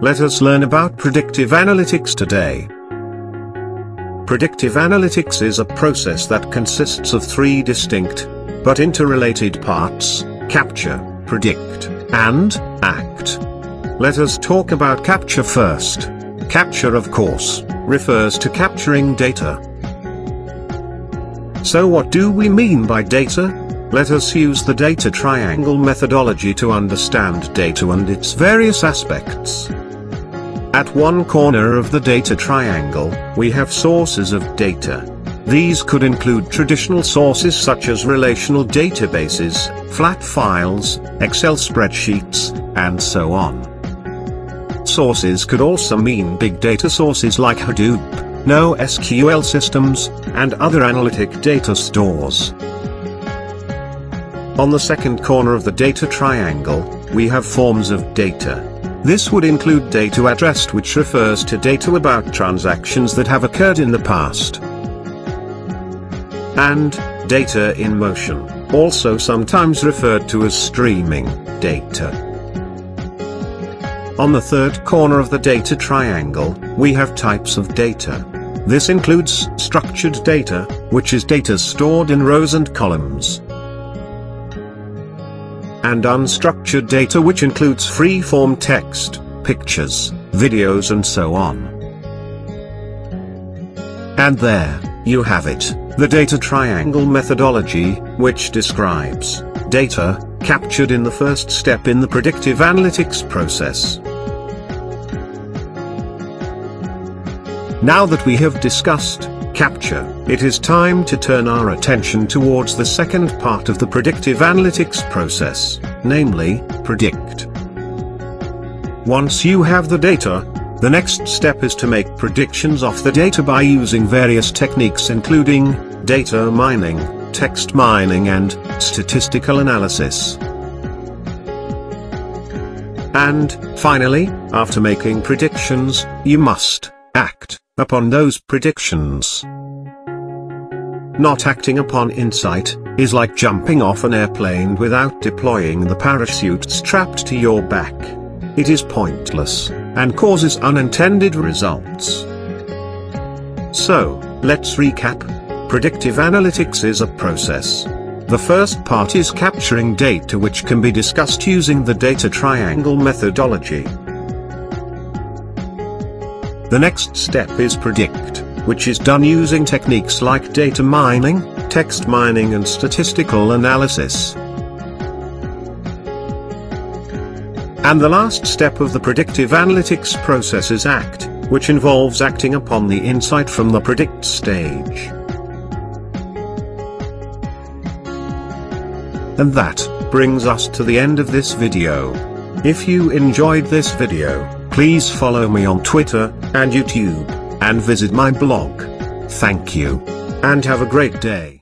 let us learn about predictive analytics today. Predictive analytics is a process that consists of three distinct, but interrelated parts, capture, predict, and act. Let us talk about capture first. Capture of course, refers to capturing data. So what do we mean by data? Let us use the data triangle methodology to understand data and its various aspects. At one corner of the data triangle, we have sources of data. These could include traditional sources such as relational databases, flat files, Excel spreadsheets, and so on. Sources could also mean big data sources like Hadoop, NoSQL systems, and other analytic data stores. On the second corner of the data triangle, we have forms of data. This would include data at rest which refers to data about transactions that have occurred in the past. And, data in motion, also sometimes referred to as streaming data. On the third corner of the data triangle, we have types of data. This includes structured data, which is data stored in rows and columns. And unstructured data which includes free-form text, pictures, videos and so on. And there, you have it, the data triangle methodology, which describes data captured in the first step in the predictive analytics process. Now that we have discussed capture, it is time to turn our attention towards the second part of the predictive analytics process, namely, predict. Once you have the data, the next step is to make predictions off the data by using various techniques including data mining, text mining and statistical analysis. And, finally, after making predictions, you must act upon those predictions. Not acting upon insight, is like jumping off an airplane without deploying the parachute strapped to your back. It is pointless, and causes unintended results. So, let's recap. Predictive analytics is a process. The first part is capturing data which can be discussed using the data triangle methodology. The next step is predict, which is done using techniques like data mining, text mining and statistical analysis. And the last step of the predictive analytics process is act, which involves acting upon the insight from the predict stage. And that brings us to the end of this video. If you enjoyed this video, Please follow me on Twitter and YouTube, and visit my blog. Thank you. And have a great day.